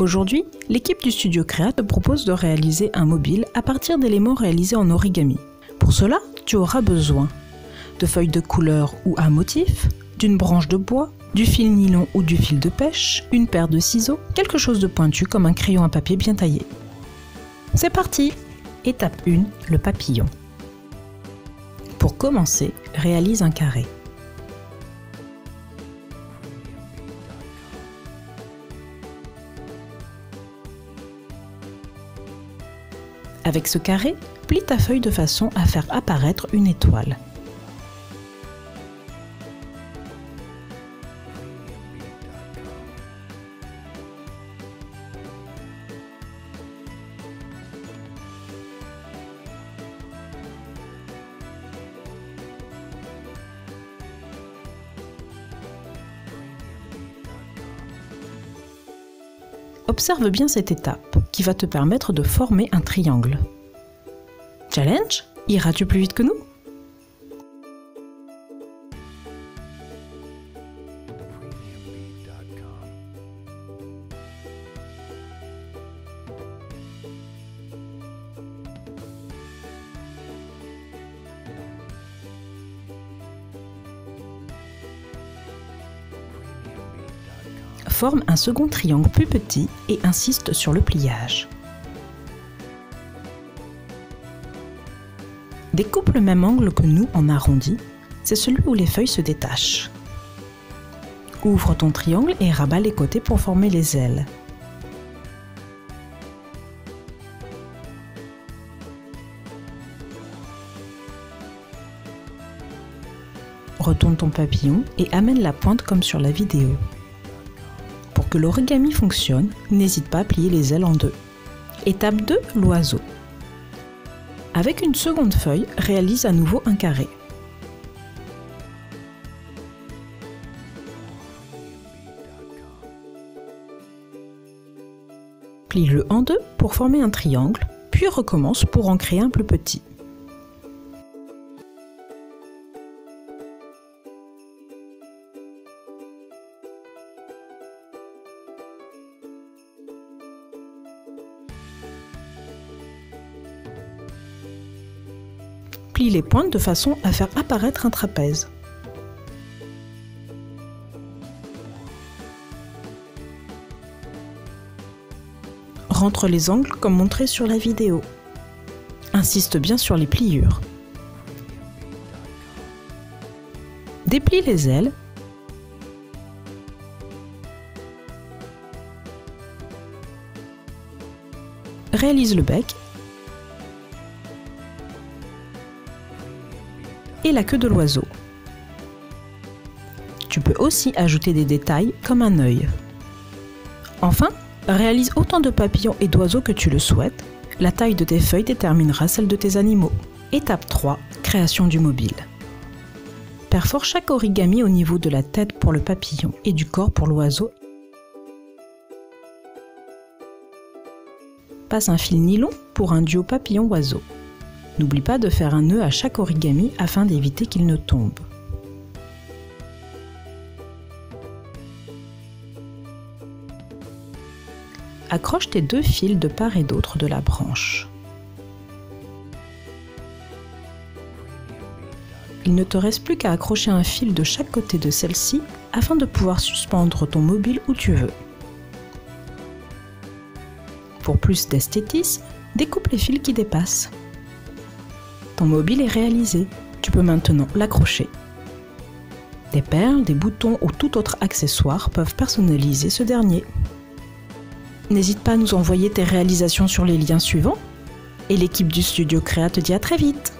Aujourd'hui, l'équipe du studio Créa te propose de réaliser un mobile à partir d'éléments réalisés en origami. Pour cela, tu auras besoin de feuilles de couleur ou à motif, d'une branche de bois, du fil nylon ou du fil de pêche, une paire de ciseaux, quelque chose de pointu comme un crayon à papier bien taillé. C'est parti Étape 1, le papillon. Pour commencer, réalise un carré. Avec ce carré, plie ta feuille de façon à faire apparaître une étoile. Observe bien cette étape qui va te permettre de former un triangle. Challenge? Iras-tu plus vite que nous? Forme un second triangle plus petit et insiste sur le pliage. Découpe le même angle que nous en arrondi, c'est celui où les feuilles se détachent. Ouvre ton triangle et rabat les côtés pour former les ailes. Retourne ton papillon et amène la pointe comme sur la vidéo que l'origami fonctionne, n'hésite pas à plier les ailes en deux. Étape 2, l'oiseau. Avec une seconde feuille, réalise à nouveau un carré. Plie-le en deux pour former un triangle, puis recommence pour en créer un plus petit. Les pointes de façon à faire apparaître un trapèze. Rentre les angles comme montré sur la vidéo. Insiste bien sur les pliures. Déplie les ailes réalise le bec et la queue de l'oiseau. Tu peux aussi ajouter des détails comme un œil. Enfin, réalise autant de papillons et d'oiseaux que tu le souhaites. La taille de tes feuilles déterminera celle de tes animaux. Étape 3. Création du mobile. Perfore chaque origami au niveau de la tête pour le papillon et du corps pour l'oiseau. Passe un fil nylon pour un duo papillon-oiseau. N'oublie pas de faire un nœud à chaque origami afin d'éviter qu'il ne tombe. Accroche tes deux fils de part et d'autre de la branche. Il ne te reste plus qu'à accrocher un fil de chaque côté de celle-ci afin de pouvoir suspendre ton mobile où tu veux. Pour plus d'esthétisme, découpe les fils qui dépassent mobile est réalisé. Tu peux maintenant l'accrocher. Des perles, des boutons ou tout autre accessoire peuvent personnaliser ce dernier. N'hésite pas à nous envoyer tes réalisations sur les liens suivants. Et l'équipe du studio Créa te dit à très vite